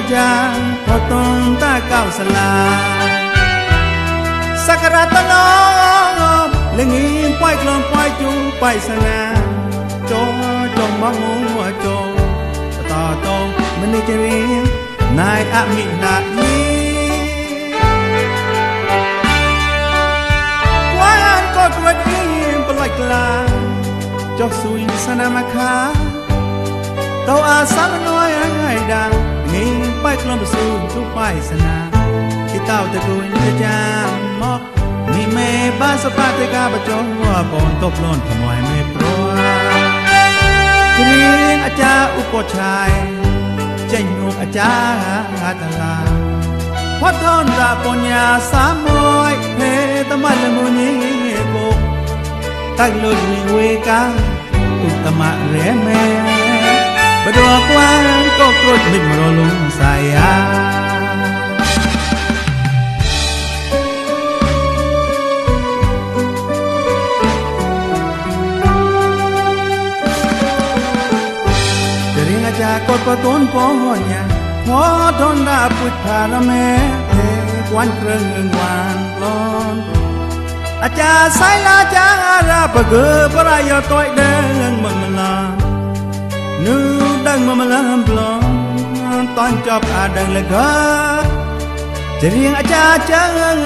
រាផតងតាកៅសឡាសក្ការតណងលងីប៉ៃក្លងប៉ៃជូប៉ៃសណាចោចងមកងចោតតតមនិជរៀងណៃអមិណាយីវ៉ានក៏ត្រិតគីប្លាច់ក្លាចុះស៊ុយសនាមខាតោអាសាមណយឲ្យដាងី ប៉ៃក្លំបស៊ូទុប៉ៃសនាគីតោតគុញចាំមកមីមេបាសប៉ាតេកាបចងវបនតបលនថ្មយមេប្រគ្រៀងអាចារ្យឧបឆាយចេញមុខអាចារ្យតឡាផតនរាបញ្ញាសាមួយភេតមលមុញីគោតៃលុយវេកាឧត្តមរេមេ បដកវ៉ាក៏ក្រូចមិចម្រលងសាយាចាកតពតនពហញ្ញាផតនដាពុទ្ធរមេទេគួនគ្រឿងងវានឡនអាចាសៃឡាចារ៉ាបកើប្រយោតយដឹងមមឡា នូដឹងមមឡាប្លងតនចប់អាដឹងលកជារៀងអាចាចឹង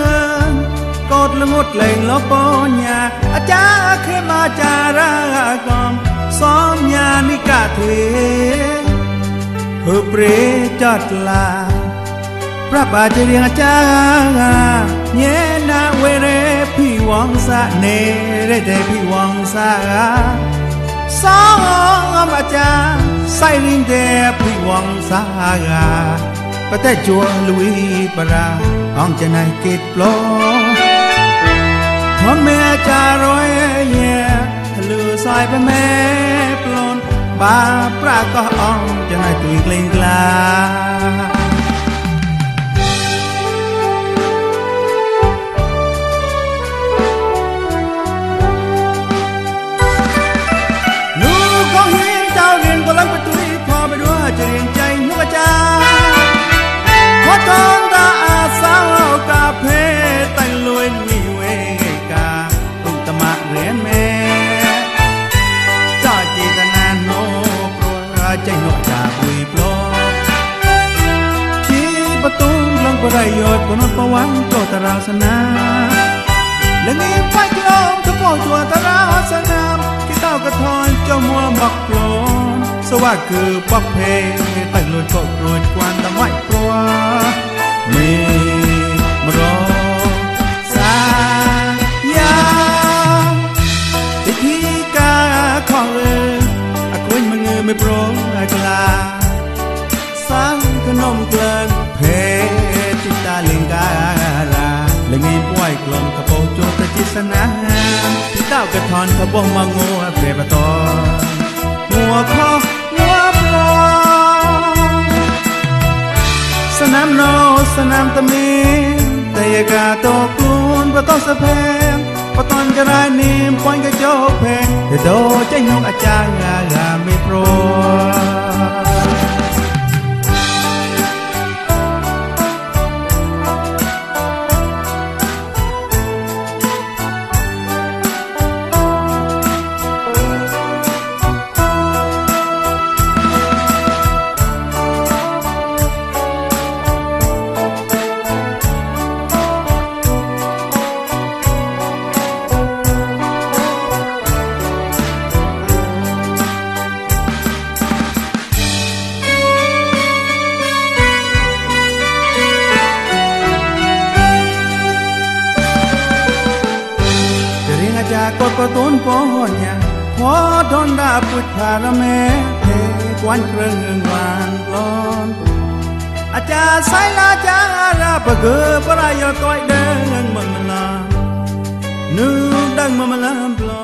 កោតល្ងត់លែងលបញ្ញាអាចាខេមាចារាកំសំញានិកធេហឺព្រេចតឡាប្របាជារៀងអាចាញេណាវេរេភិវងសានេរេទេភិវងសា សងអាចាសៃរិនទេភិវងសាបតែជួលួយបរាអង្គចណៃគិតប្លោធម្មអាចារយយលឺសាយបមេប្លន់បាប្រាកោះអង្គចំណាយទួយក្លែងក្លា ប្រយោជន៍គុណប្រវាំងចុះតារាសនាលងីបាច់យោមទៅពោជួតារាសនាគេតោកថនចុះមួមកផ្លូនសវ៉ាគឺបបភេតែលួចកោករួចគួនតម៉ៃព្រោះមេមរសាយ៉ាទីទីកាខងអគួយមងើមិនប្រងឯក្លាសាំងក្នុងក្លិនភេ นาที่เต้ากระทอนขบวงมางัวเปรบตองัวคองัวปลอสนามโนสนามตะมีแต่ยากาโตกลูนประต้อสะแพงประตอนกระไรนิ่มปอนกระโจกแพงแต่โดใจน้องอาจารย์งาไม่โปรากดก็ต้นปอนยาพอดอนดาพุทธารเมเทควันเครื่องวานกลอนอาจารย์สายลาจาราปะเกอปรายต้อยเดิงมึงมลานูดังมมลามปลอ